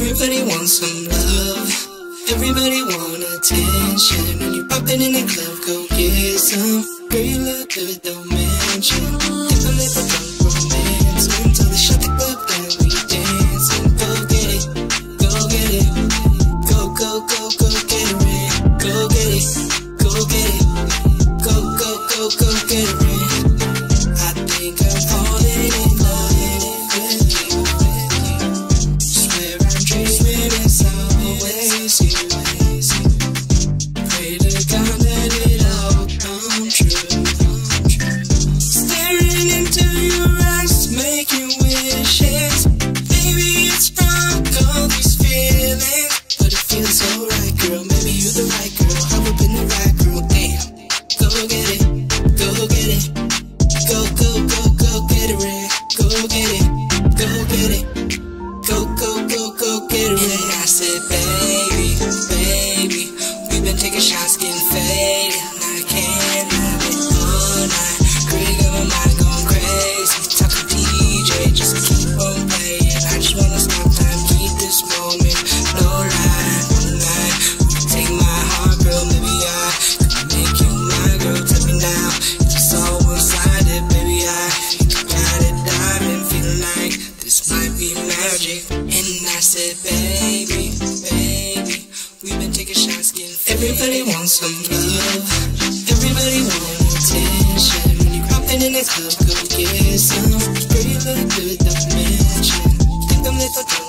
Everybody wants some love. Everybody want attention. When you popping in the club, go get some. great you look good, don't we'll get it. Everybody wants some love. Everybody wants attention. When you're popping in the club, go get some. Pretty look good, don't mention. Think I'm little drunk.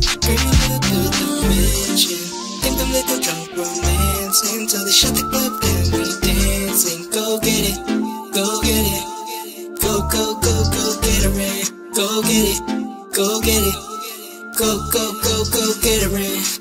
Pretty little girls don't Think little drunk romancing Till they shut the club and we dancing Go get it, go get it Go, go, go, go get her in Go get it, go get it Go, go, go, go get her in